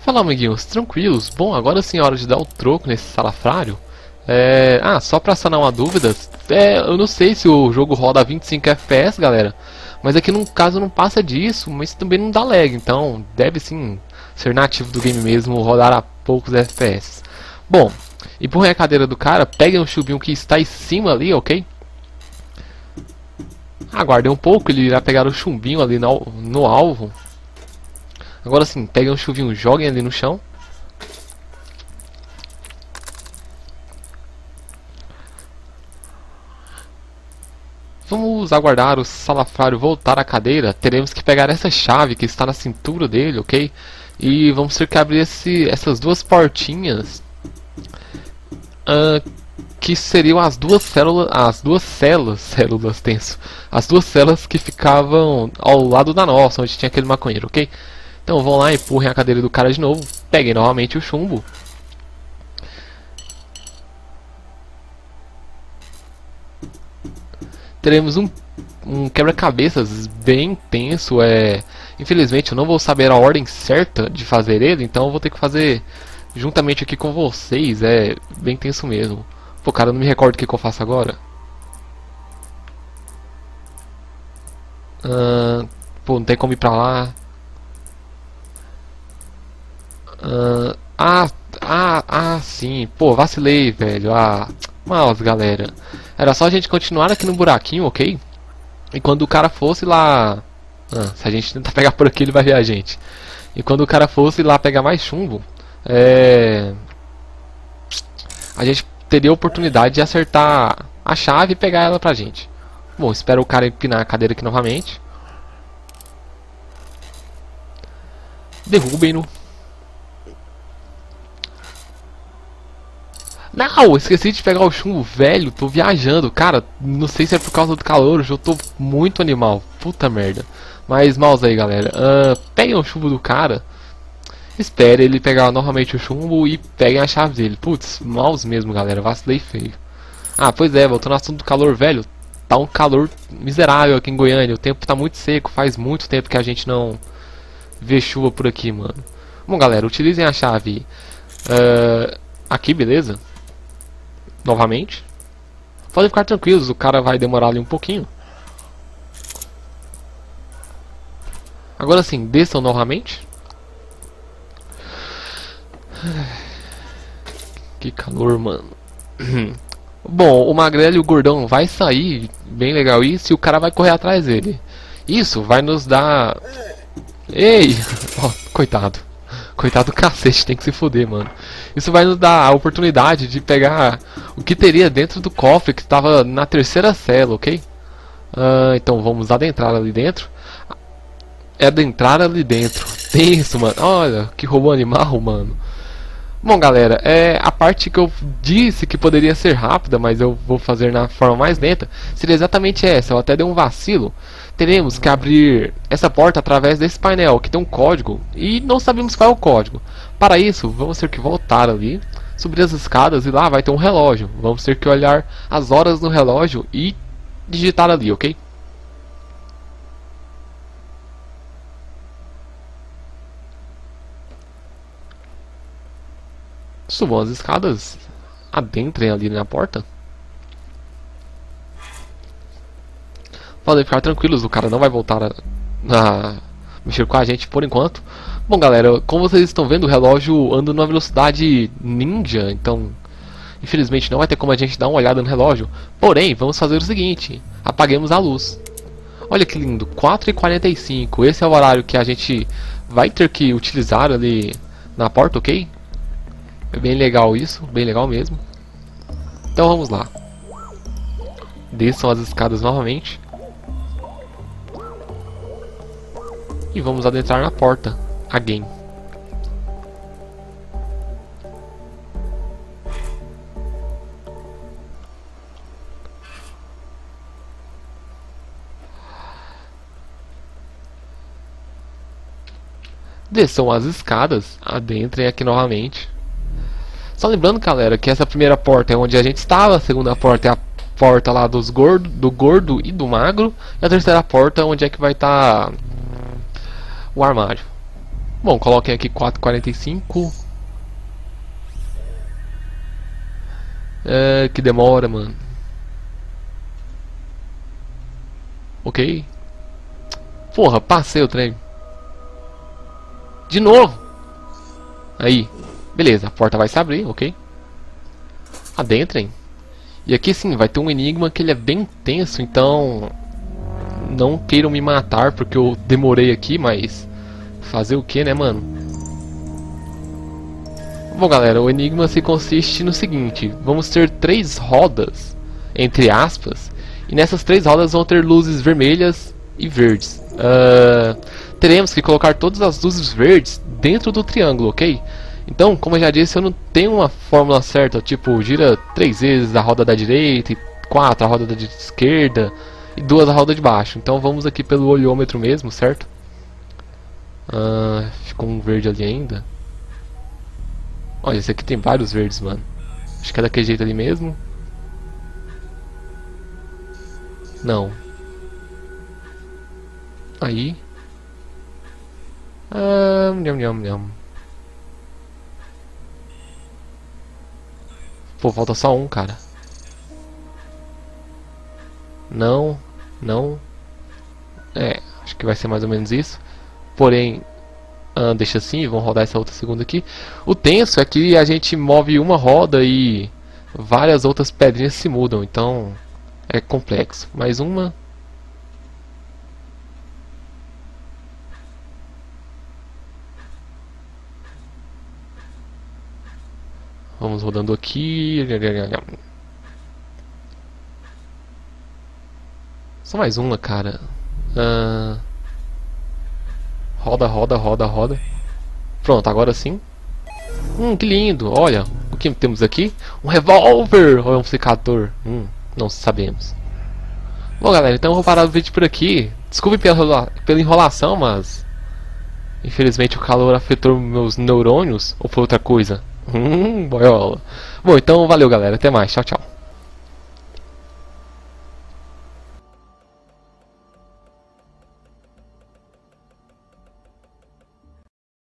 Fala amiguinhos, tranquilos? Bom, agora sim é hora de dar o troco nesse salafrário. É... Ah, só pra sanar uma dúvida, é, eu não sei se o jogo roda a 25 FPS, galera. Mas aqui no caso não passa disso, mas também não dá lag, então deve sim ser nativo do game mesmo, rodar a poucos FPS. Bom, empurrem a cadeira do cara, peguem o chubinho que está em cima ali, ok? Aguardem um pouco, ele irá pegar o chumbinho ali no, no alvo. Agora sim, peguem um chuvinho, joguem ali no chão. Vamos aguardar o salafrário voltar à cadeira. Teremos que pegar essa chave que está na cintura dele, ok? E vamos ter que abrir esse, essas duas portinhas. ah, que seriam as duas células, as duas células, células tenso, as duas células que ficavam ao lado da nossa, onde tinha aquele maconheiro, ok? Então vão lá, empurrem a cadeira do cara de novo, peguem novamente o chumbo. Teremos um, um quebra-cabeças bem tenso, é... Infelizmente eu não vou saber a ordem certa de fazer ele, então eu vou ter que fazer juntamente aqui com vocês, é bem tenso mesmo. Pô, cara, eu não me recordo o que, que eu faço agora. Pô, não tem como ir pra lá. Ah, ah, ah, sim. Pô, vacilei, velho. Ah, mouse, galera. Era só a gente continuar aqui no buraquinho, ok? E quando o cara fosse lá... Ah, se a gente tentar pegar por aqui, ele vai ver a gente. E quando o cara fosse lá pegar mais chumbo, é... A gente teria a oportunidade de acertar a chave e pegar ela pra gente. Bom, espero o cara empinar a cadeira aqui novamente. Derrubem-no. Não, esqueci de pegar o chumbo, velho. Tô viajando, cara. Não sei se é por causa do calor, eu tô muito animal. Puta merda. Mas mouse aí, galera. Uh, peguem o chumbo do cara. Espere ele pegar novamente o chumbo e peguem a chave dele. Putz, mouse mesmo, galera. Vacilei feio. Ah, pois é, voltando ao assunto do calor, velho. Tá um calor miserável aqui em Goiânia. O tempo tá muito seco. Faz muito tempo que a gente não vê chuva por aqui, mano. Bom, galera, utilizem a chave uh, aqui, beleza? Novamente. Podem ficar tranquilos, o cara vai demorar ali um pouquinho. Agora sim, desçam novamente. Que calor, mano. Bom, o magrelo e o gordão vai sair, bem legal isso, e o cara vai correr atrás dele. Isso vai nos dar... Ei! Oh, coitado. Coitado do cacete, tem que se foder, mano. Isso vai nos dar a oportunidade de pegar o que teria dentro do cofre que estava na terceira cela, ok? Ah, então vamos adentrar ali dentro. É adentrar ali dentro. Tenso, mano. Olha, que robô animal, mano. Bom, galera, é a parte que eu disse que poderia ser rápida, mas eu vou fazer na forma mais lenta, seria exatamente essa. Eu até dei um vacilo. Teremos que abrir essa porta através desse painel, que tem um código, e não sabemos qual é o código. Para isso, vamos ter que voltar ali, subir as escadas e lá vai ter um relógio. Vamos ter que olhar as horas no relógio e digitar ali, ok? Subam as escadas, adentrem ali na porta. Podem ficar tranquilos, o cara não vai voltar a, a mexer com a gente por enquanto. Bom galera, como vocês estão vendo, o relógio anda numa velocidade ninja, então infelizmente não vai ter como a gente dar uma olhada no relógio. Porém, vamos fazer o seguinte, apaguemos a luz. Olha que lindo, 4h45, esse é o horário que a gente vai ter que utilizar ali na porta, ok? É bem legal isso, bem legal mesmo. Então vamos lá. Desçam as escadas novamente. E vamos adentrar na porta. Again. Desçam as escadas, adentrem aqui novamente. Só lembrando, galera, que essa primeira porta é onde a gente estava, a segunda porta é a porta lá dos gordo, do gordo e do magro. E a terceira porta onde é que vai estar tá o armário. Bom, coloquem aqui 4,45. É, que demora, mano. Ok. Porra, passei o trem. De novo. Aí. Beleza, a porta vai se abrir, ok. Adentrem. E aqui sim, vai ter um enigma que ele é bem tenso, então... Não queiram me matar porque eu demorei aqui, mas... Fazer o que, né, mano? Bom, galera, o enigma se consiste no seguinte. Vamos ter três rodas, entre aspas, e nessas três rodas vão ter luzes vermelhas e verdes. Uh, teremos que colocar todas as luzes verdes dentro do triângulo, ok? Então, como eu já disse, eu não tenho uma fórmula certa, tipo, gira três vezes a roda da direita e quatro a roda da esquerda e duas a roda de baixo. Então vamos aqui pelo olhômetro mesmo, certo? Uh, ficou um verde ali ainda. Olha, esse aqui tem vários verdes, mano. Acho que é daquele jeito ali mesmo. Não. Aí. Ah, nham, nham, nham. Pô, falta só um, cara. Não, não. É, acho que vai ser mais ou menos isso. Porém, ah, deixa assim, vamos rodar essa outra segunda aqui. O tenso é que a gente move uma roda e várias outras pedrinhas se mudam, então é complexo. Mais uma. Vamos rodando aqui. Só mais uma, cara. Uh... Roda, roda, roda, roda. Pronto, agora sim. Hum, que lindo. Olha, o que temos aqui? Um revólver ou é um secador? Hum, não sabemos. Bom, galera, então eu vou parar o vídeo por aqui. Desculpe pela, pela enrolação, mas... Infelizmente o calor afetou meus neurônios, ou foi outra coisa? Hum, boiola. Bom, então valeu, galera. Até mais. Tchau, tchau.